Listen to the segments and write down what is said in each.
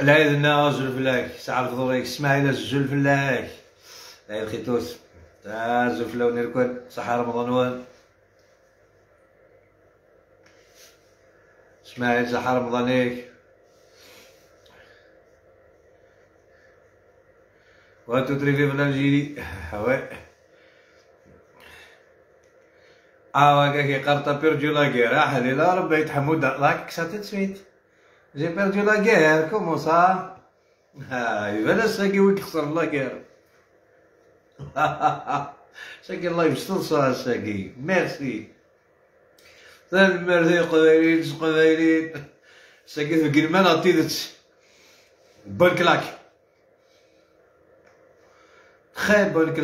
العيد زول فلاك ساعة الفضوليك اسماعيل زول فلاك العيد خيتوس تا زول فلاو نركن صحة رمضان وان اسماعيل صحة رمضانيك وانتو تريفي في الجيري هواء آه كي قرطة بيرجو لاكير احلي لا ربي يتحمود لاك كسات سميت. جي بيرجو لاكير كومون سا ها يبان ساكي ويك خسر لاكير ساكي الله يبسطل ساكي ميرسي ثاني ميرسي قبايلين قبايلين ساكي في قلمان عطيدت بون كلاك خير بون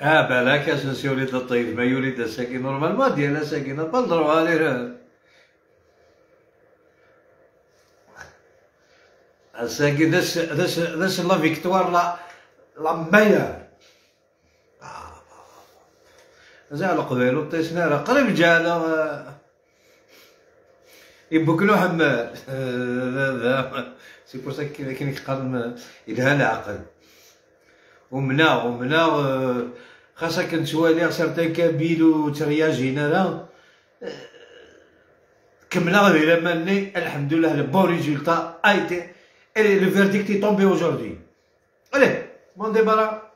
آه بالك أساس يولد الطيب ما يولد الساكن نورمال. ما ديال ساكن بلدروا عليه الساكن ذس ذس ذس لا فيكتوار لا لا ميا. زعل قبيل طيسنا قريب جانا. يبوكلو حمال. سي بور سا كاين يقارن يدها العقل ومنا ومنا خاصة شوالي سارتان كابيل و جينيرال كملا غير ماني الحمد لله لو بون ريزولتا أي لو فيرديكت est tombé aujourd'hui allez mon débarras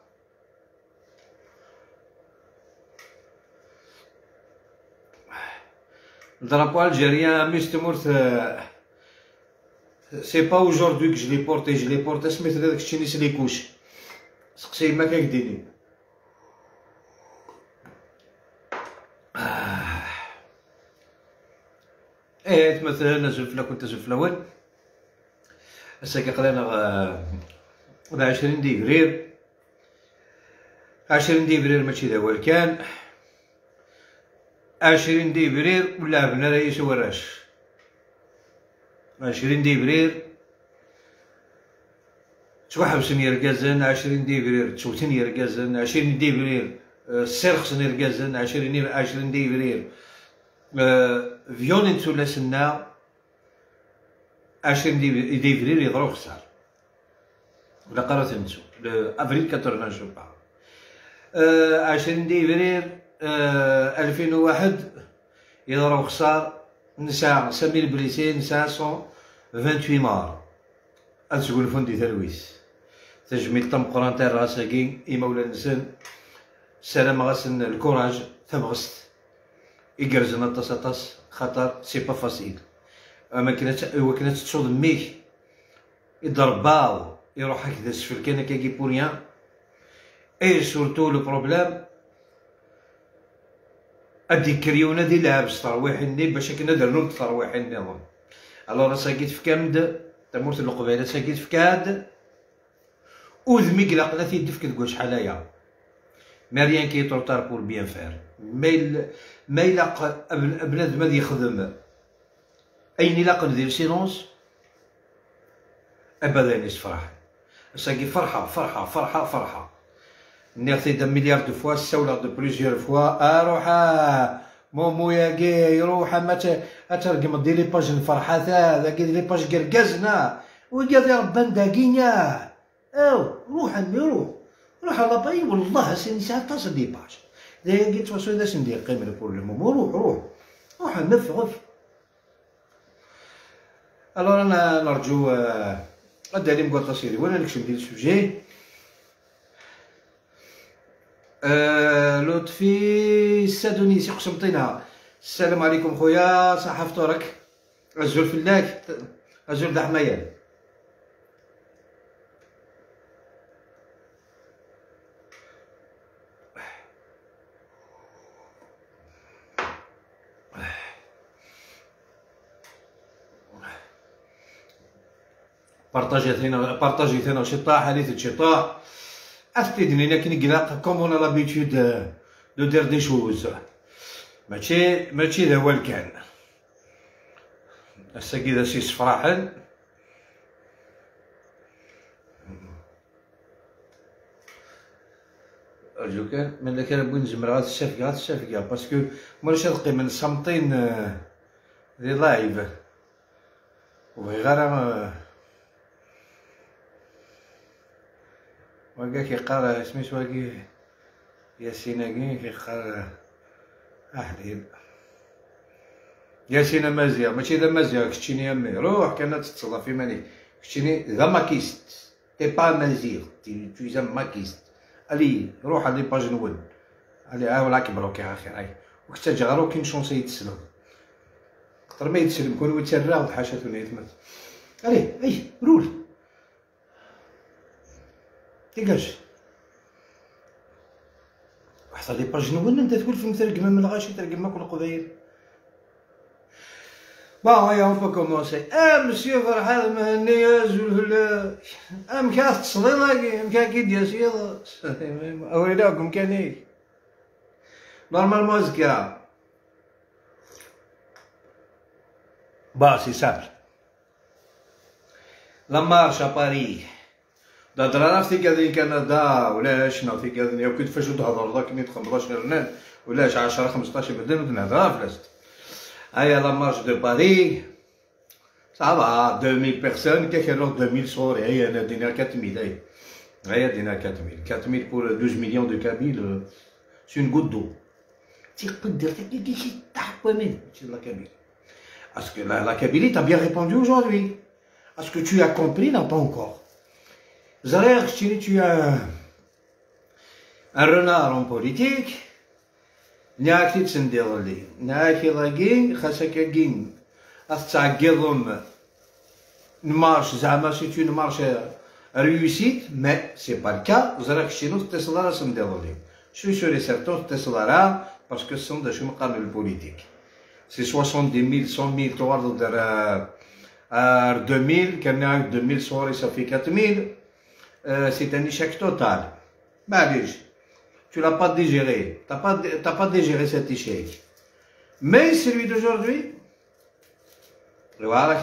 الدرابو الجيريان ميستمر سي با أوجوردي كو جلي بورتي جلي بورتي سميت هذاك الشيء نيس لي كوش سقسي ما كيديني إيه مثلا زفلة كنت زفلة وين؟ هسا قلنا غ عشرين ديفرير عشرين ديفرير ماشي ذا كان عشرين ديفرير ولا بنا رئيس وراش. عشرين ديفرير توحبسن يرقازن عشرين ديفرير. توتن يرقازن عشرين ديفرير. سيرخسن يرقازن عشرين عشرين ديفرير. فيولنت ولا سنا عشرين ديفرير يضرو خسار. ولا قرات نتو أفريل 14 جو با عشرين ديفرير ألفين وواحد يضرو خسار. نساء سمي البريسي نساء سون فانتوي مار. أتقول فندي تلويس. تجميل طم قران تاع راساكي إما ولا نسن سلام غاسن الكوراج تبغست يقرزنا طاس طاس خاطر سي با فاسيل أما كانت هو كانت تصود ميك. يضرباو يروح هكذا سفل كان كاكي بوريان أي سورتو لو بروبليم أدي كريونا دي لابس ترويحني باش كنا درنو ترويحني النظام الوغ ساكيت في كامد. تمورت القبيلة ساكيت في كاد. وذمي قلقنا في دفك تقول شحال هيا ما ريان كي تروطار بور بيان فير ما ما يلاق بنادم هذا يخدم اين يلاق ندير سيلونس ابدا يفرح ساكي فرحه فرحه فرحه فرحه نيغتي دا مليار دو فوا ساولا دو بليزيور فوا أروح مومو يا كي يروح ما اترقم دير لي باج الفرحه هذا كي لي باج وقال يا ربان داكينيا أو روح امي روح روح على باي والله سيني ساعة تصل دي باج دايا قلت واش اش ندير قيمة مومون روح روح روح نف غف. الوغ أنا نرجو غدا لي مقطع سيري. وأنا نكشف ندير السوجي لطفي السادونيسي قسمطينها السلام عليكم خويا. صحة فطورك. الزول فلاك. الزول دا بارطاجيت هنا بارطاجيت هنا شطاح هذه شطاح. افيدني لكن كنا كوم اون لابيتود دو دير دي شوز. ماشي ماشي ذا هو الكان. هسا كذا سي صفراحل. ارجو كان من كان بغي نجمر غاد الشافكه غاد الشافكه باسكو مرش هاد القيمه صامتين دي لايف. وبغي غير وكا كيقرا سميتو واكي ياسين كي كيقرا احليل ياسين مزيان ماشي ذا مزيان كتشيني أمي. روح كانت تتصلى في مالك كتشيني ذا ماكيست. تي با مزيغ تي تو ماكيست الي روح على لي باج نول الي ها ولا كيبروكي أخي هاي. وقت جا غير كاين شونسي يتسلم خاطر ما يتسلم كون يتسرع حاشا يتمت الي أي رول. ديكاج واحد لي باج نول انت تقول في مترجمه من الغاشي ترجم كل قبايل Bon, et on peut commencer. Eh, monsieur فرحان مهنية زلزل ام كاس تصليضة ام كان كيد يسيض اوريداكم كان هيك نورمالمون زكرا با سي سامبل لا مارش ا باري دا درنا في كادين كندا ولا شنو في كادين يا كنت فاش تهضر ذاك نيت 15 رنان ولا 10 15 بدل نهضر فلاست هيا لا مارش دو باري صافا 2000 بيرسون كيخلو 2000 صور هيا انا دينا 4000 هيا هيا دينا 4000 4000 بور 12 مليون دو كابيل سي اون غوت دو تقدر تلقى شي طاح من ماشي لا كابيل Est-ce que la, la Kabylie t'a bien répondu aujourd'hui Est-ce que tu as compris Non, pas encore. Zahir Chili, tu es un, un, renard en politique. ناكي تسندير لي ناكي لاكي خاصك كين استعقضهم نمارش زعما سي تو نمارش réussite, mais c'est pas le cas. Vous allez chez nous, Tesla se Je suis sûr et certain, Tesla parce que ce sont des chemins de politique. C'est 70 000, 100 000, 3 000, 2 000, 2 000, ça fait 4 000. Euh, c'est un échec total. Ben, Malish, tu l'as pas digéré, t'as pas, pas digéré cet échec. Mais celui d'aujourd'hui, voilà,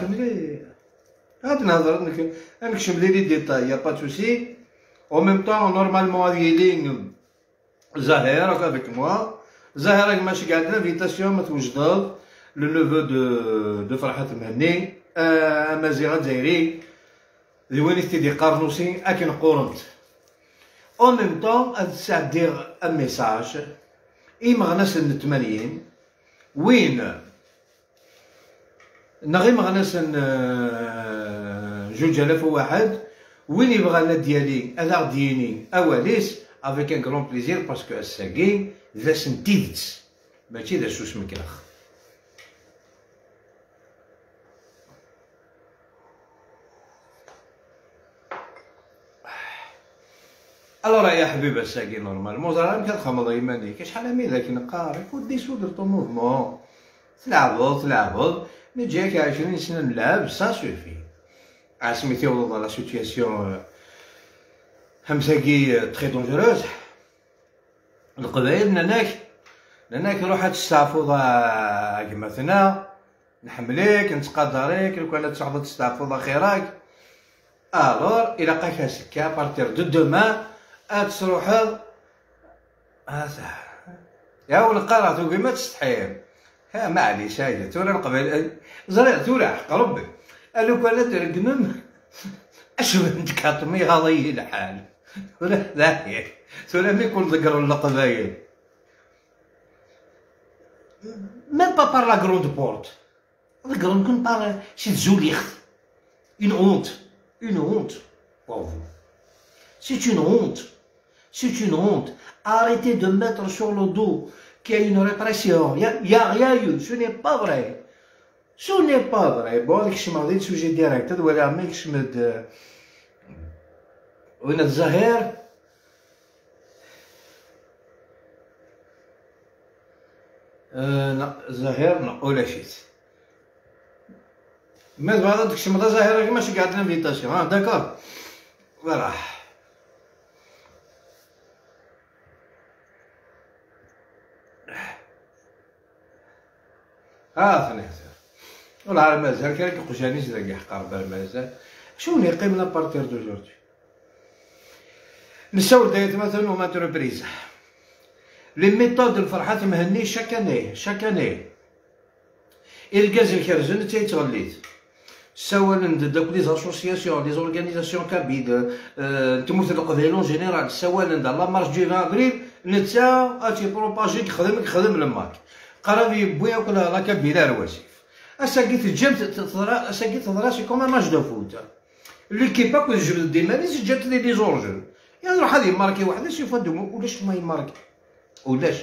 ah, je les détails, il n'y a pas de souci. En même temps, normalement, il y a Zahir avec moi. Zahir avec ma l'invitation le neveu de, de Farhat Mhani, un euh, Mazira Zairi. وين يستدي قرنوسي أكن قورنت En même temps, ça veut dire un message. إما غنسن الثمانين وين؟ نغي مغنسن جوج آلاف وواحد وين يبغى لنا ديالي؟ أنا ديني. اواليس افيك ان كرون بليزير باسكو الساكي ذا سنتيدز ماشي ذا سوس مكلاخ الوغ يا حبيبي الساقي نورمالمون زعما كتخمض يمانيك شحال من ذاك نقاري ودي سودر طو موفمون تلعبض تلعبض مي جاك عشرين سنة نلعب سا سوفي عسميتي وضع لا سيتياسيون همساكي تخي دونجروز القبايل ناناك ناناك روح كيما ثنا نحمليك نتقدريك لو كان تحفظ تستعفوض خيراك الور إلى قاك سكا بارتير دو دومان تروح هذا يا ولد توقي ما تستحيل ها معليش هاي تورا قبل زرع تورا حق ربي قالوا كان ترقمم أشوف كاطمي غاضي الحال ولا لا تورا مي كل ذكر القبايل par la grande porte. La grande porte par c'est Zulich. Une honte. Une honte pour vous. C'est une honte. C'est une honte. Arrêtez de mettre sur le dos qu'il y a une répression. Il n'y a, a, rien eu. Ce n'est pas vrai. Ce n'est pas vrai. Bon, je me dis le sujet direct. Je vais dire je me dis. وين الزهير الزهير ولا شيت مي بعد داك الشيء زهير ماشي قاعد لانفيتاسيون ها داكور فوالا ها ثاني ولا مازال كان كيقوشاني كاع حقار بال مازال. شنو اللي قيمنا بارتير دوجوردي نساو دايت مثلا وما تروبريز لي ميثود الفرحات مهني شاك اني شاك اني الكاز الكرزن تيتغليت سواء داك لي زاسوسياسيون لي زورغانيزاسيون كابيد تموت القبائل اون جينيرال سواء لا مارش دو 20 افريل نتا أتي بروباجي كخدم كخدم الماك قراب يبويا وكلا لا كابيلا رواسيف اساكي تجمت تضرا اساكي تضرا سي كوم ماتش دو فوت ليكيب كو جبد ديماري جات لي دي زورجو يعني روح هذه ماركي وحدة شوف هادو ولاش ما يماركي ولاش؟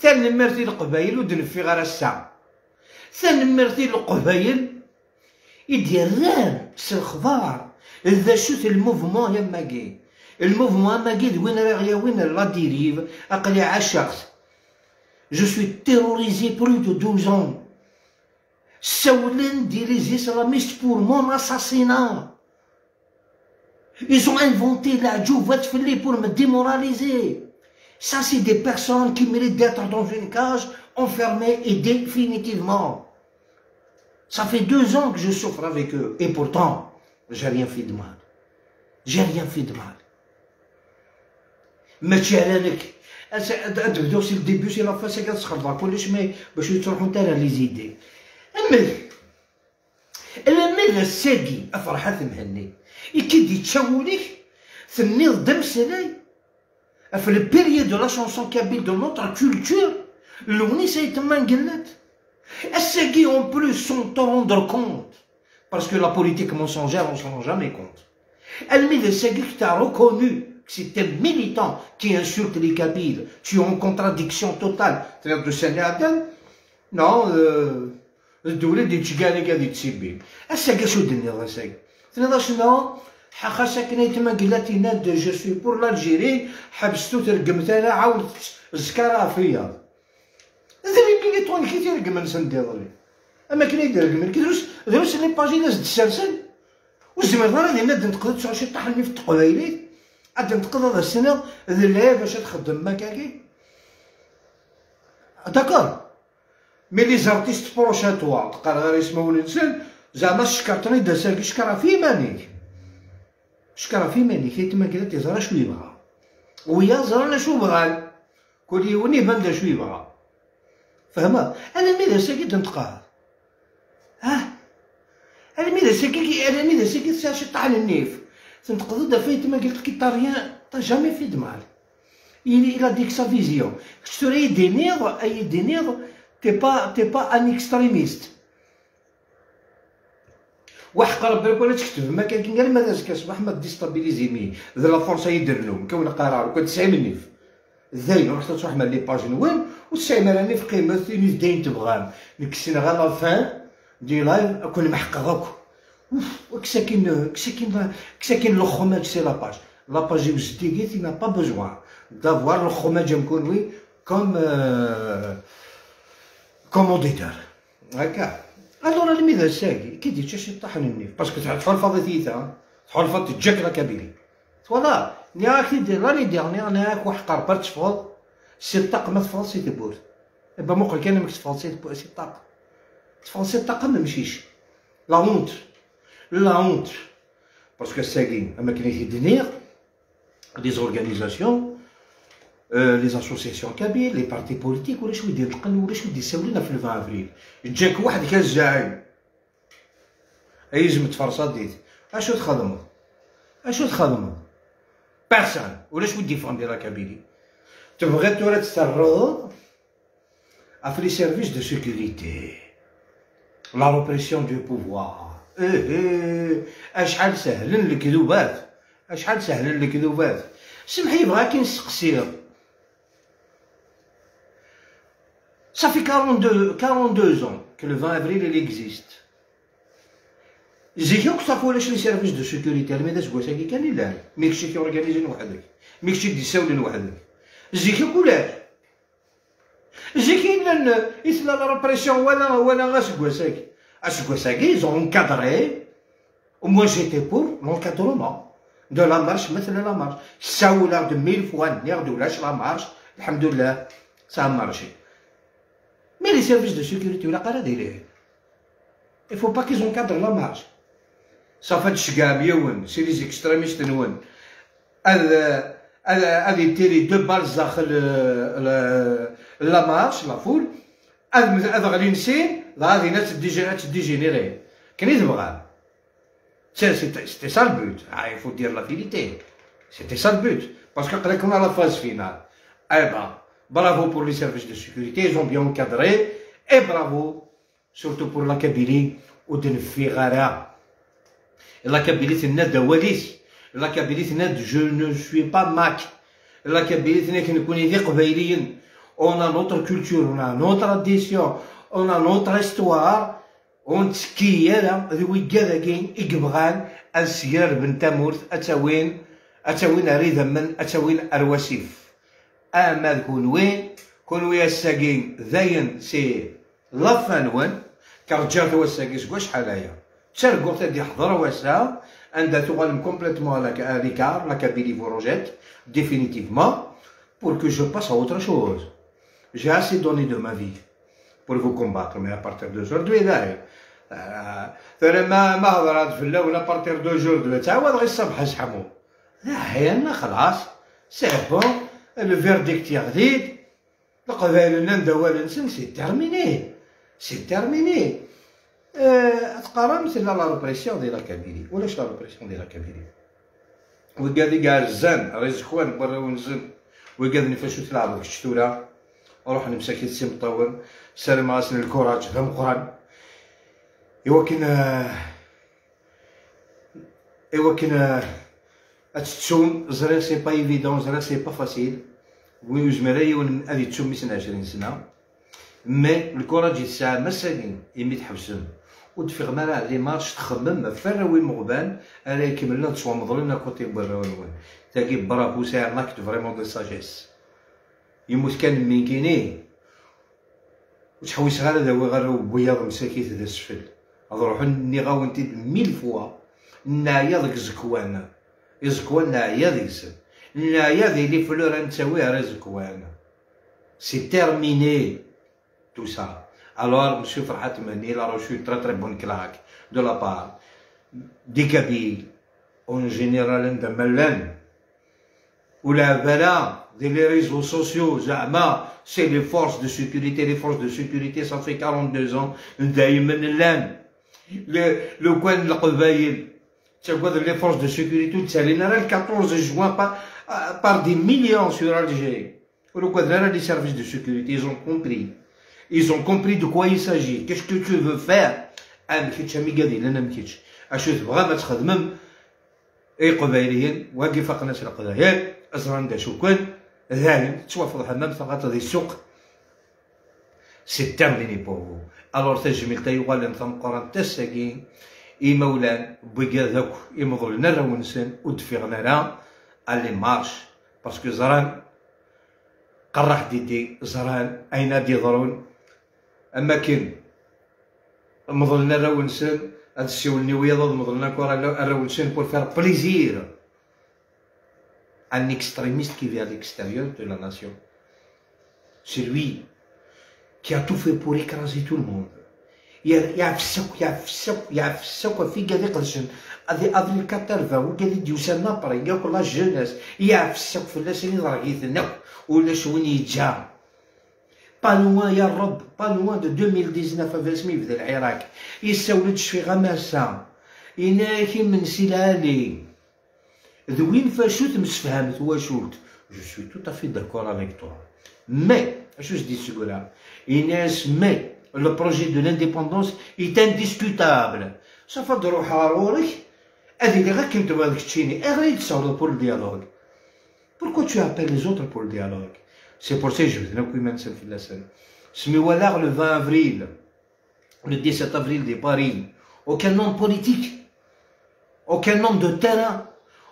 ثاني مرتي القبايل ودنفي غير الساعة. ثاني مرتي القبايل يديران الخبار. ذا شوت الموفمون يا ماكي. الموفمون ماكي وين راه وين لا ديريف؟ اقلي عشقت. Je suis terrorisé plus de 12 ans. Saoulin dit les pour mon assassinat. Ils ont inventé la Fili pour me démoraliser. Ça, c'est des personnes qui méritent d'être dans une cage, enfermées et définitivement. Ça fait deux ans que je souffre avec eux. Et pourtant, j'ai rien fait de mal. J'ai rien fait de mal. Mais تبداو سي الديبيو سي لافا سي كتخربا كلش مي باش تروحو نتا لي زيدي اما الا الساقي افرحات مهني كي يتشاوليك تنيض دمسلاي في البيريود دو لا شونسون كابيل دو نوتر كولتور الونيسه يتما قلت الساقي اون بلوس سون تو روندر كونت باسكو لا بوليتيك mensongère on s'en rend jamais compte. الميد الساقي تاع reconnu. que c'est un militant qui insulte les Kabyles, tu es en contradiction totale. C'est-à-dire de Sani Abdel, non, الدولة دي تشقالي قاعد تسيبين الساقي شو الدنيا الساقي تنظر شنو حقا ساكنه يتما قلاتي ناد جو سوي بور لالجيري حبستو ترقمت انا عاود زكارا فيا ذري بلي طون كي ترقم نسندي ظلي اما كنا يدير رقم كي دروس دروس لي باجي ناس تسلسل وزمر راني ناد نتقدر تسوى شي طحني في التقبايلي عاد نتقدر السنة ذا باش تخدم ماكاكي داكور. مي لي زارتيست بروشان توا تقال غير يسمعوا الانسان زعما شكرتني دا ساكي شكرا في مانيك شكرا في مانيك حيت ما قالت يزرا شو يبغى. ويا زرا شو بغى كل يوني بان شو يبغى. فهمت؟ أنا ميدا ساكي تنتقال ها؟ أنا ميدا ساكي أنا ساكي شي طعن النيف. تنتقض دا فايت ما قلت كي طاريان جامي في دمال il, il a dit que sa vision. Serais dénigre, et dénigre, t'es pas, t'es pas un. وحق ربي ولا تكتب ما كان قال ماذا كتصبح ما ديستابيليزي مي ذا لا يدير لهم كون قرار وكان تسعي مني ذاين رحت تروح مع لي باج نوين وتسعي راني في قيمة ثاني داين تبغى نكسين غير لا فان دي لايف اكون محققك سي لا باج لا باج وزديكي تي نا با بوزوان دافوار الخماج مكون وي كوم كوموديتور هكا الوغ الميزان ساقي كي دير شي طحن النيف باسكو تحول فضيتيتا تحول فض تجاك لا كبيري فوالا ني كي دير راني ديرني أنا هاك واحد قربر تفض سي الطاق ما تفضل سي تبور با موقع كان مك تفضل سي الطاق تفضل سي الطاق ما مشيش لا هونت لا هونت باسكو ساقي اما كاين يدنير دي زورغانيزاسيون لي زاسوسياسيون كبير لي بارتي بوليتيك ولا شو يدير القن ولا شو يدير يساولنا في 20 افريل جاك واحد كان زعيم ايزم تفرصات ديت اشو تخدموا اشو تخدموا بيرسون ولا شو ديفوندي لا كابيلي تبغي تورا تسترد في لي سيرفيس دو سيكوريتي لا روبريسيون دو بوفوار إيه إيه. أشحال سهلن الكذوبات أشحال سهلن الكذوبات سمحي بغاك Ça fait 42, 42 ans que le 20 avril, il existe. زيكي صافوا لي سيرفيس دو سيكوريتي ماذا سكواساكي كان لا ميكشي كي اورغانيزين وحدك ميكشي دي ساولين وحدك زيكي كولاش زيكي لأن إثلا لا ولا ولا غا سكواساكي اسكواساكي ils ont encadré. Moi j'étais pour l'encadrement de la marche مثل لا مارش ساولا دو ميل فوا نير ولاش لا مارش الحمد لله سا مارشي Mais les services de sécurité, la قرا دايرين Il faut pas qu'ils encadrent la marge. صافا الشقاب يون سي لي زيكستريميست نون هذا هذه تيري دو بالز داخل لا مارش لا فول هذا غادي نسين là, dégénérer. C'était ça le but. Ah, il faut dire la vérité. C'était ça le but. Parce que quand on a la phase finale, eh ben, bravo pour les services de sécurité, ils ont bien encadré, et bravo surtout pour la Kabylie ou de Ferrara. La Kabylie, c'est de Wallis. La Kabylie, c'est je ne suis pas Mac. La Kabylie, c'est qu'on est On a notre culture, on a notre tradition, on a notre histoire ونتسكيالا ذوي كاذاكين إقبغان السيار بن تامورث أتاوين أتاوين أريد من أتاوين أرواسيف. أما كون وين كون ويا الساقين ذاين سي لافانوان كرجعت واساقي شحال هيا. تسرقو تدي حضر واسا عندها تغالم كومبليتمون لا ليكار لا كابيلي فوروجيت définitivement pour que je passe à autre chose. J'ai assez donné de ma vie. Pour vous combattre, mais à partir d'aujourd'hui, là, ثاني ما ما هضرات في الأول دو جور دو تعاود غير الصبح شحمو لا حيانا خلاص سي بون لو فيرديكت جديد القبائل ندوال نسن سي تيرميني سي تيرميني آه تقارن مثل لا روبريسيون ديال كابيري ولاش لا روبريسيون ديال كابيري وقال كاع الزن رزق برا ونزن وقال فاش تلعبوا في الشتوره روح نمسك السي مطول سلم راسنا الكوراج ذا مقران ايوا كاين ايوا كاين اتتسون زرير سي با ايفيدون زرير سي با فاسيل. وين زمرا يون هادي تسوم سنة عشرين سنة. مي الكورة جي الساعة مساكين يمي تحبسن ودفيغ مالا لي مارش تخمم فرا وين مغبان انا يكملنا تسوا مظلنا كوتي برا تاكي برافو ساعة ماكت فريمون دو ساجيس. يموت كان من كيني. وتحوس غير هذا غير بياض مساكيت هذا السفل. غنروحو نيغاونتي ميل فوا. نعيا ديك زكوان. زكوان نعيا ديك نعيا ديك لي فلور نتساويه راه زكوان. سي تيرميني تو سا الوغ مسيو فرحات مني لا روشو تري تري بون كلاك دو لا بار دي كابيل اون جينيرال ملان ولا بلا دي لي ريزو سوسيو زعما سي لي فورس دو سيكوريتي لي فورس دو سيكوريتي صافي 42 ans دايما لأن لو كان القبايل تقول لي فورس دو سيكوريتي تسالينا راه 14 جوان بار دي مليون سور الجيري ولو كان راه لي سيرفيس دو سيكوريتي ils ont compris. Ils ont compris de quoi il s'agit. Qu'est-ce que tu veux faire? أنا ما كنتش مي قادين أنا ما كنتش اشو تبغى ما تخدمم اي قبايليين واقف قناة القبايل ازران دا شكون ذاين توافض حمام فقط هذه السوق سي تيرميني بور فو الور تجميل تايوال نظام قران تساكين إمولان بويكا ذاك يمضوا لنا راونسن ودفيغنا لا الي مارش باسكو زران قرح ديدي زران اين دي ضرون اما كين مضوا لنا راونسن هاد السيولني ويا ضد مضوا لنا كورا راونسن بور فير بليزير un extrémiste qui vient à l'extérieur de la nation. C'est lui qui a tout fait pour écraser tout le monde. يعفسك يعفسك يعفسك في قاعد يقدسن هذه هذه الكترفة وقاعد يديوسا نابري ياكل لا جوناس يعفسك في الناس اللي ضرقيتنا ولا شوين يتجا با لوان يا رب با لوان دو 2019 فاسمي في العراق يسولدش في غماسة يناكي من سلالي ذوين فاشو تمسفهمت واشوت جو سوي تو تافي داكور افيك توا مي اشو جدي تقولها ايناس مي لو بروجي دو لانديبوندونس ايت انديسكوتابل صافا تروح رورك هذه اللي غير كنتو هذاك تشيني غير يتصاوبوا بور الديالوج Pourquoi tu appelles les autres pour le dialogue? C'est pour ça que je vais vous dire في اللسان سميوها le 20 avril le 17 avril de Paris. Aucun homme politique aucun homme de terrain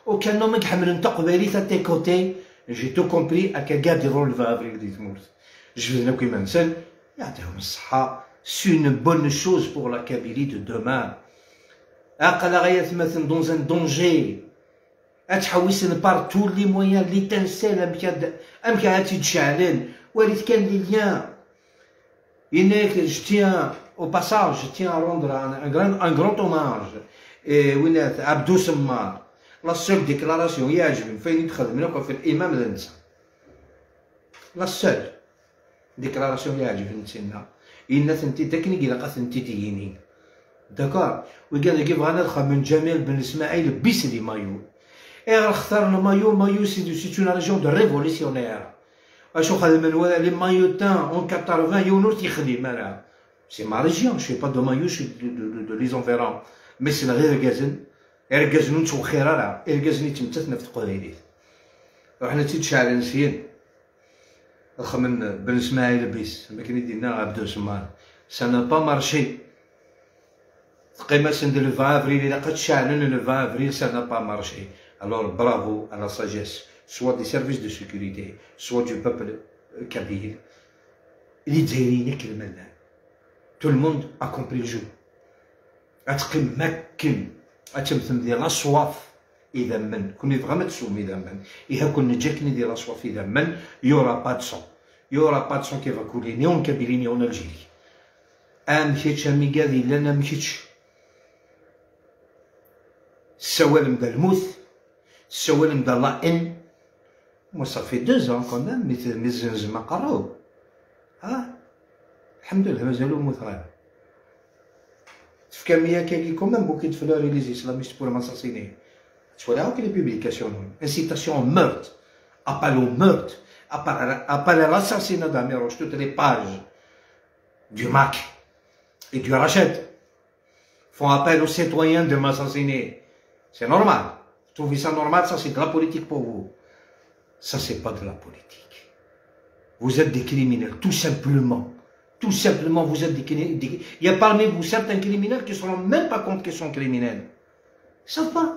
aucun homme qui حمل نتا قبالي à tes côtés j'ai tout compris à quel gars le 20 avril دي تموت je vais vous كيما نسال يعطيهم الصحة c'est une bonne chose pour la Kabylie de demain أقل غاية مثلا dans un danger اتحوسن بار تو لي مويان لي تنسال أمك أمك هاتي تشعلن وليت كان لي ليان ينك je tiens au passage je tiens à rendre un, un grand un grand hommage وين عبدو سمار لا سول ديكلاراسيون يعجبني فين يدخل من في الامام النساء لا سول ديكلاراسيون يعجبني تسنى إن ثنتي تكنيك إلا قثنتي تيينين داكار وقال كيف غانا من جمال بن اسماعيل بيس دي مايو اي اختار مايو مايو سي سي اون ريجيون دو ريفوليسيونير اشو خدم ولا لي مايو تان اون 80 يونور تيخدم أنا سي ما ريجيون شي با دو مايو شي دو لي زونفيرون مي سي غير كازن ركازن نتو خير راه ركازني تمتثنا في القبيليت وحنا تيتشعل نسيين خمن بن إسماعيل بيس. ما كان يدينا عبدو سمان سا نا با مارشي. قيمة سند لو 20 أفريل. إلا قد شعلن لو 20 أفريل سا نا با مارشي. ألور برافو على ساجيس سوا دي سيرفيس دو سيكوريتي. سوا دو بوبل كابيل. اللي دايرين كلمة لا تو الموند ا كومبري جو أتقيم مكن. اتمثل ديال اصواف إذا من. كوني فغا ما تسوم إذا من. اذا كون نجاكني ديال اصواف إذا من. يورا با دو سون يورا با دو سون كي فا كولي ني اون كابيلي ني اون الجيري ام مشيتش امي لا مشيتش السوالم دا الموت السوالم دا لا ان مو صافي دو زون كون مي مي زنزما قراو ها الحمد لله مازالو مثران في كمية كاين كومام بوكي فلوري لي زيسلاميست بور ماساسيني تولعو كي لي بوبليكاسيون انسيتاسيون meurtre appel au meurtre appel à l'assassinat d'Amiroche toutes les pages du MAC et du Rachet font appel aux citoyens de m'assassiner c'est normal vous trouvez ça normal ça c'est de la politique pour vous ça c'est pas de la politique vous êtes des criminels tout simplement tout simplement, vous êtes des, Il y a parmi vous certains criminels qui ne se rendent même pas compte qu'ils sont criminels. Ils ne savent pas.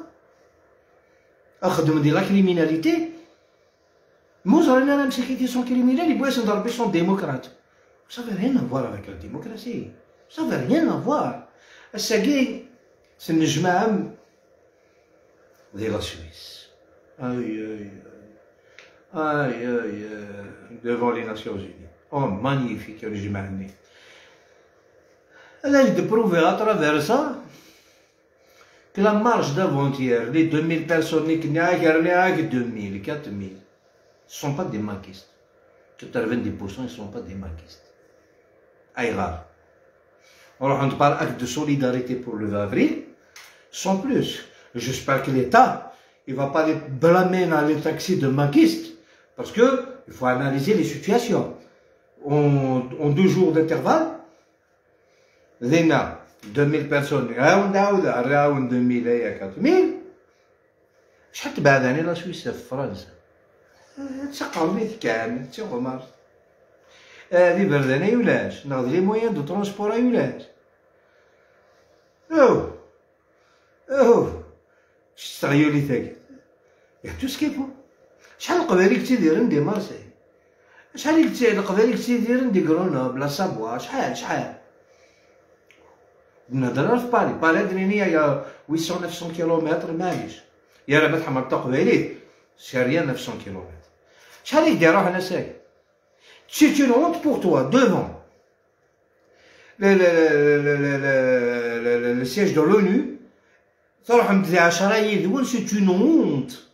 de la criminalité. Moi, qui sont criminels, ils sont démocrates. Ça n'avait rien à voir avec la démocratie. Ça n'avait rien à voir. C'est le jmam de la Suisse. Aïe, aïe, aïe. Aïe, aïe, devant les Nations Unies. Oh, magnifique le Jimani. Elle a de prouver à travers ça que la marche d'avant-hier, les 2000 personnes a 2000, 4000, ce ne sont pas des maquistes. 90% ils ne sont pas des maquistes. Aïra. Alors on parle acte de solidarité pour le 20 avril, sans plus. J'espère que l'État, il va pas les blâmer dans les taxis de maquistes, parce qu'il faut analyser les situations en, deux jours d'intervalle, Lena, 2000 personnes, round out, round 2000 et 4000, شحال تبعد لا سويسرا في فرنسا تسقم كامل تغمر هذه بردانة يولاش ناخذ لي مويان دو ترونسبور يولاش اوه اوه شتغيولي تاكل يا تو سكيفو شحال قبالي كنتي دايرين دي مارسي شحال قلتي القبائل كنتي دايرين دي كرونوبل سابوا شحال شحال؟ نهضر في باري باري دريني يا 800 900 كيلومتر معليش يا راه ما تحمر قبيلي سيريا 900 كيلومتر. شحال يدير روح أنا ساكن C'est une honte pour toi, devant. Le, le, le, le, le siège de l'ONU. C'est une honte.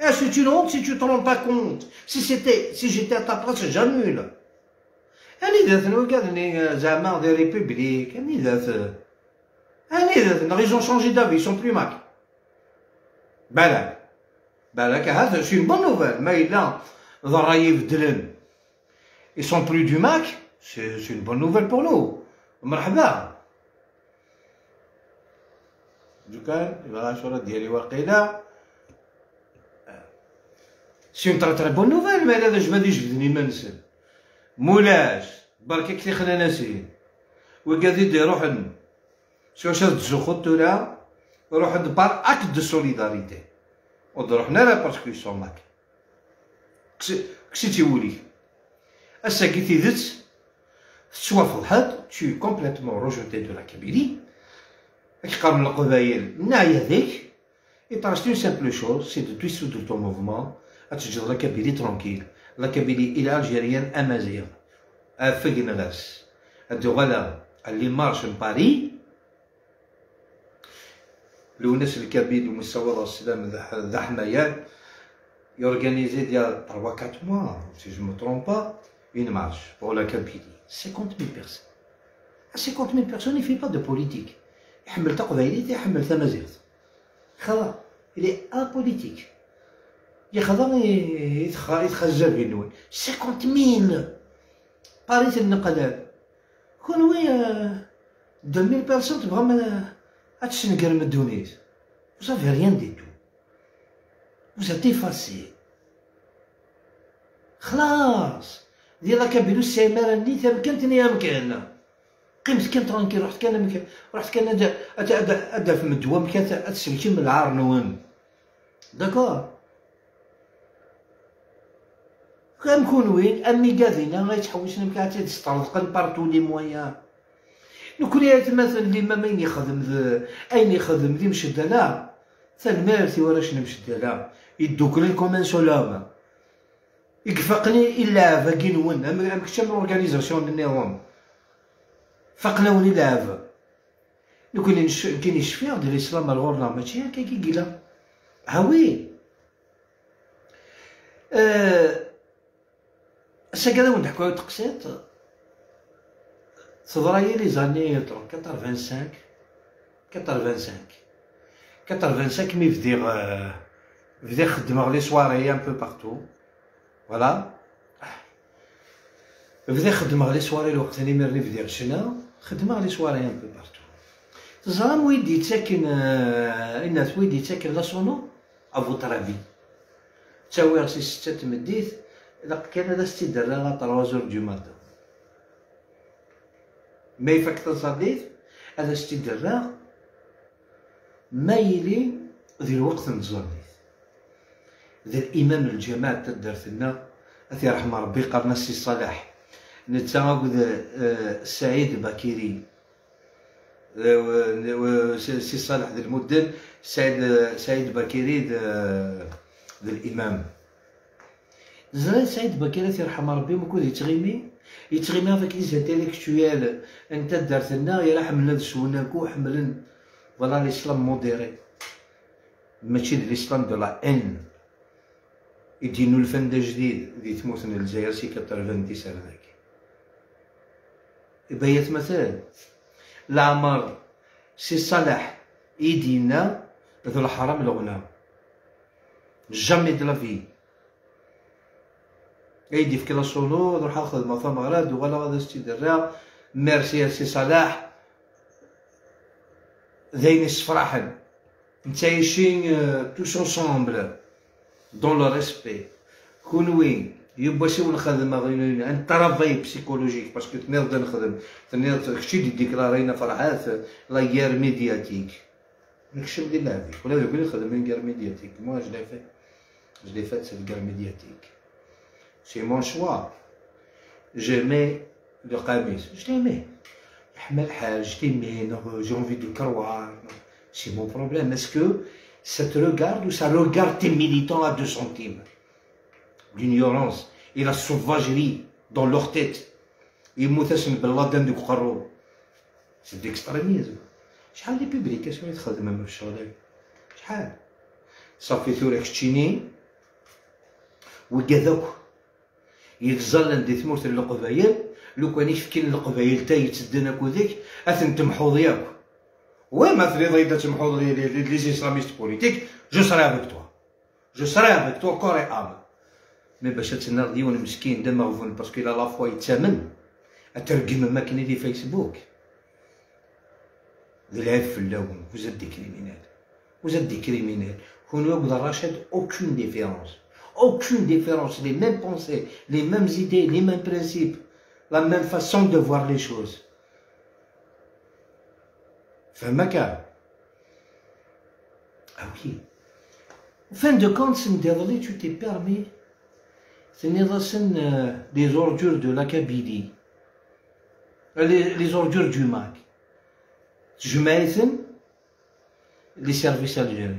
Eh, c'est une honte si tu t'en rends pas compte. Si c'était, si j'étais à ta place, j'annule. Eh, anidate, regarde les euh, amarres des républiques, eh, anidate. Anidate, eh, ils ont changé d'avis, ils sont plus mac. Balak. Balak, c'est une bonne nouvelle, mais là, Dharaïf Ils sont plus du mac, c'est une bonne nouvelle pour nous. Marhaba. Du coup, il va la سي اون تري تري بون نوفيل مي هذا جبد يجبدني ما نسل مولاش؟ برك كي خلينا ناسين وقاعد يدي روح شو شاد تزوخو تولا؟ روح بار اكت دو سوليداريتي ودروحنا لا باسكو يسون ماك كسي تيولي. أسا كي تيدت سوا فضحات tu complètement rejeté de la Kabylie. كي قام من القبايل نايا ذيك. Il te reste une simple chose, c'est de dissoudre ton mouvement تجد لك بيلي ترونكيل لك بيلي إلى ألجيريان أمازيغ. أفق نغاس. أدو غدا اللي مارش باري. الوناس الكبير المستوى السلام ذا حمايان يورغانيزي ديال 3 4 موا سي جو مو ترومب با اون مارش. بور لا كابيلي 50000 بيرسون. 50000 بيرسون يفي با دو بوليتيك. يحمل تا قبايليت يحمل تا مزيغت خلاص الي ابوليتيك يخضر يتخزر في النون 50000 باريس النقلاب كون وي 2000 بيرسون تبغى ما هاتشنقر من avez rien du tout. Vous êtes effacé. خلاص. ديال كابيلو السيمانه اللي تمكنتني يا مكان قيمت كان ترانكي رحت كان مكان رحت كان ادا ادا في مدوام كان أتسلكي من العار نوام. داكور كنكون وين أمي قاذينا غيتحوسنا مكان تسترزق بارتو لي مويان نكون يا مثلا اللي ما مين يخدم أين يخدم مشدة؟ لا. ثالمارتي ورا شنو مشدة؟ لا. يدوكني كومان سولام يكفقني إلا فاكين ون ام كتشام اورغانيزاسيون النظام فقنا وني لعب نكون كاين يشفيع ديال الإسلام الغورنا ماشي هكا كي قيلا هاوي. أه سكذا ونحكوا تقسيط صدراي لي زاني 85 85 85 مي بديغ بديغ خدمة لي سواري ان بو بارتو فوالا بديغ خدمة لي سواري الوقت اللي مرني بديغ شنا خدمة لي سواري ان بو بارتو تزرام ويدي تساكن الناس ويدي تساكن لا سونو افو ترافي تساوي راسي ستة تمديت لقد كان هذا ستي درا 3 زور دو ماتان ما يفك تصديف هذا استدراغ ما يلي ذي الوقت نتزرنيت ذا الإمام الجماعة تدرتنا أثي رحمة ربي قرنا السي صلاح. نتا سعيد بكيري سي صالح ذي المدن. سعيد سعيد بكيري ذا الإمام. زرا سعيد بكيري يرحم ربي مكون يتغيمي. يتغيمي افيك لي زانتيليكتويال أنت دارت لنا يلا حملنا سوناكو حملن. فوالا الإسلام موديري. ماشي الإسلام دو لا إن. يدينو الفن جديد. اللي تموت من الجزائر سي 97 هذاك بيت مثال العمر. سي صالح. يدينا. ذو الحرام الغنى. جامي دو لا في. ايدي في كلا صنود نروح ناخذ مثلا غراد ولا غادا ستي درا ميرسي سي صلاح. ذاين الصفراحن نتايشين توس انصومبل دون لو ريسبي كون وين يبا سي الخدمه غير ان ترافاي بسيكولوجيك باسكو تنيض نخدم. تنيض كشتي دي ديكلارينا فرحات. لا غير ميدياتيك نكشم دي لافي ولا يقول نخدم غير ميدياتيك لي في جو لي فات سي غير ميدياتيك C'est mon choix. J'aimais le qamis. Je l'aimais. Je l'aimais. J'ai envie de croire. C'est mon problème. Est-ce que ça te regarde ou ça regarde tes militants à deux centimes L'ignorance et la sauvagerie dans leur tête. يموتاش بالله du قرو C'est l'extrémisme. شحال دي بوبليكاسيون يتخدم في الشغل هذا شحال صافي ثوري خشيني وكذاك يتظلن دي ثمورت القبايل لو كان يفكين القبايل تا يتسدن كوديك أثن تمحوض ياك. وما تريد إذا تمحوض لي زيسلاميست بوليتيك جو سري افيك توا جو سري افيك توا كوري ام مي باش تسنى ديون مسكين دما وفون باسكو لا لافوا يتامن اترقم ماكينه دي فيسبوك. العيب في اللون وزاد دي كريمينال. وزاد دي كريمينال. كون يقدر راشد اوكون ديفيرونس aucune différence, les mêmes pensées, les mêmes idées, les mêmes principes, la même façon de voir les choses. cas. Ah oui. En fin de compte, tu t'es permis c'est des ordures de la Kabylie, les, les ordures du MAC. Je mets les services algériens.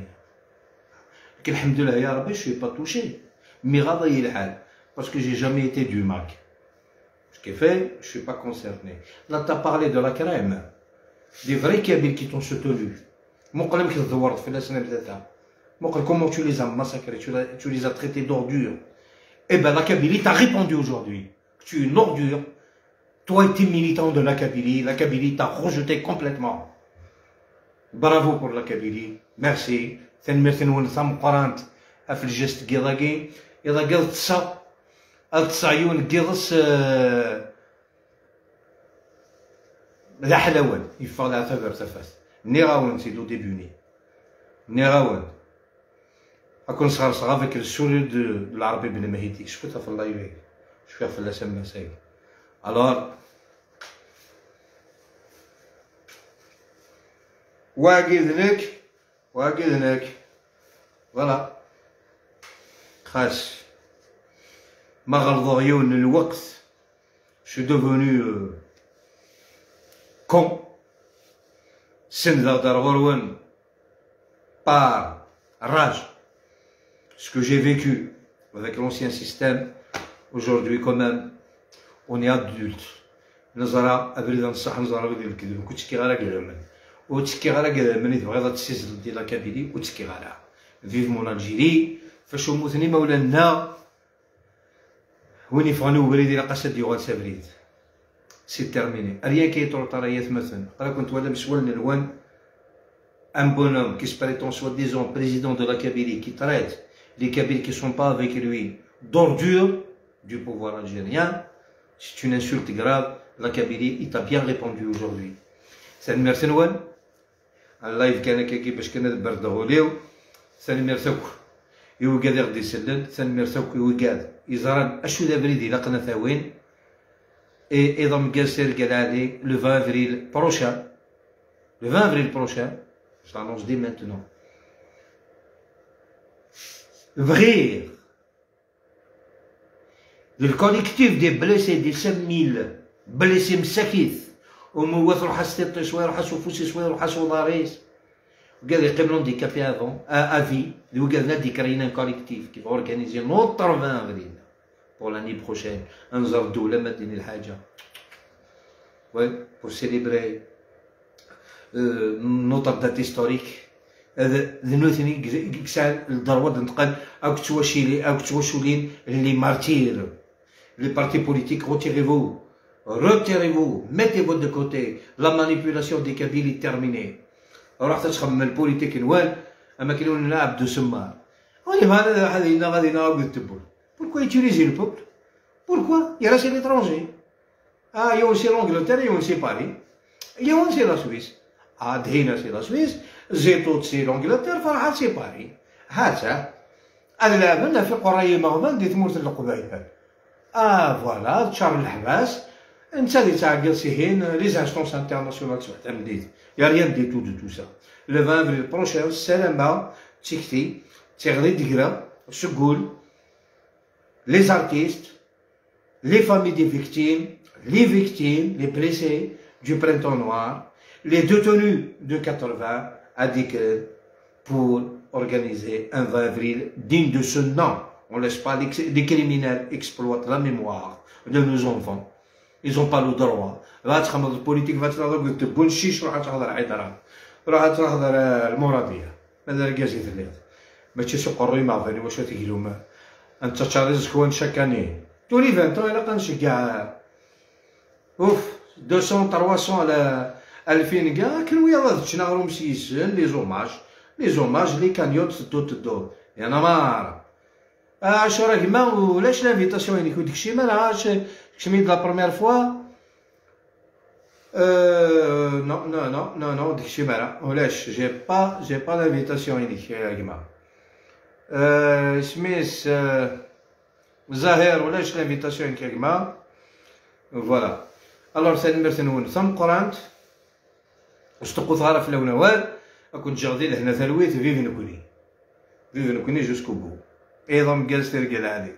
Alhamdulillah, je ne suis pas touché. Parce que j'ai jamais été du Mac. Ce qui fait, je ne suis pas concerné. Là, tu as parlé de la crème. Des vrais Kabyles qui t'ont soutenu. Comment tu les as massacrés, tu les as traités d'ordures. Eh bien, la Kabylie t'a répondu aujourd'hui. Tu es une ordure. Toi, tu es militant de la Kabylie. La Kabylie t'a rejeté complètement. Bravo pour la Kabylie. Merci. C'est une merci, nous sommes 40. geste إذا قلت تصا التصعيون قيضس ذا حلاوان يفضل عتبر تفاس نيغاون سي دو ديبوني نيغاون أكون صغار صغار فيك السوري العربي بن مهدي. شفتها في اللايف شفتها في الاسم مسائل الوغ واقذنك واقذنك فوالا خاص ما غلظوا عيون الوقت شو دوفوني كون سندا دار غروان par rage ce que j'ai vécu avec l'ancien système aujourd'hui quand même on est adulte نزرا ابريد نصح نزرا بدي الكذب كنت كي غير كذا وتسكي غالا ملي تبغي تسيزل ديال لاكابيلي وتسكي غالا فيفمون الجيري فاش موتني مولانا وين يفغنو بريد الى قصد يغال سابريد سي تيرميني ريان كي طرايات مثلا راه كنت ولا مسوال نلوان un bonhomme qui se prétend soi-disant président de la Kabylie, qui traite les Kabyles qui ne sont pas avec lui d'ordure du pouvoir algérien, c'est une insulte grave. La Kabylie, il t'a bien répondu aujourd'hui. C'est une merci اللايف كان كي باش كنا نبردغو ليو ثاني ميرسوك يوقاد يغدي يسلل ثاني ميرسوك يوقاد يزران أشو دا بريدي لقنا ثاوين اي إيضا مقاسر قال علي لو 20 افريل بروشان لو 20 افريل بروشان je t'annonce dès maintenant. Ouvrir le collectif des blessés des 5000 blessés مساكيث وموث روح ستيطي شوية روح فوسي شوية روح داريس وقال يقيم لونديكابي افون افي وقال نادي كرينا كوليكتيف كيف اورغانيزي نوتر 20 افريل بور لاني بروشين انزر الدوله ما ديني الحاجه وي بور سيليبري نوتر دات هيستوريك ذنوثني كسال الضروات نتقل او كتواشيلي او كتواشولين اللي مارتير لي بارتي بوليتيك روتيريفو retirez-vous, mettez-vous de côté, la manipulation des Kabyles est terminée. رحت تخمم البوليتيك نوال أما كاين نلعب دو سمار. ولي هذا هذه غادي نعاود التبول بوركوا يوتيليزي البوبل بوركوا يا راسي ليترونجي آه يون سي لونجلتير يون سي باري يون سي لا سويس. آه دهينا سي لا سويس. زيتوت سي لونجلتير فرحات سي باري هاتا أنا لا في قرية مغبان دي تموت القبائل آه فوالا تشار الحباس. انت اللي تعقل سيهين لي زانستونس انترناسيونال تبع تمديد يا ريان دي تو دو تو سا لو 20 افريل بروشين السلامة تيكتي تيغلي ديكرا سقول لي زارتيست les familles des victimes, les victimes, les blessés du printemps noir, les détenus de 80 à Dikel pour organiser un 20 avril digne de ce nom. On ne laisse pas les criminels exploiter la mémoire de nos enfants. Pas le droit. غا تخمض البوليتيك فات تهضر قلت بونشيش روح تهضر عيدرا روح تهضر المرادية ماذا رقازي ثلاث ماشي سوق الريما فاني واش تقلو انت تشاريز كوان شاكاني تولي فانتو الا كنشجع اوف 200 300 على 2000 كاع كانوا يلا تشنا غروم سيسن لي زوماج لي زوماج لي كانيوت تدو تدو يا نمار عشرة كما ولاش لانفيتاسيون يعني كنت داكشي ما شميد لا بروميير فوا نو نو نو نو نو داكشي مالا ولاش جي با جي با لانفيتاسيون هذيك يا جماعة سميس زاهر ولاش لانفيتاسيون يا جماعة فوالا الوغ ثاني مرت نون ثم قرانت واش تقو ثغارة في الاونوال كنت جاغدي لهنا ثلويت فيف نكوني فيف نكوني جوسكو بو أيضا مقال ستير قال عليه